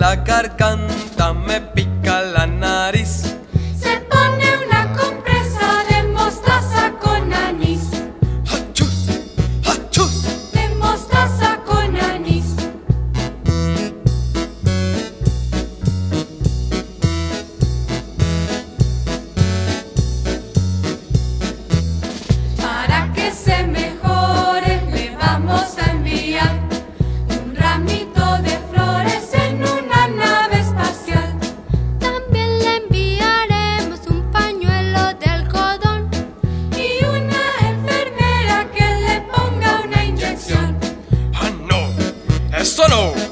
la garganta, me pica la nariz. estourou.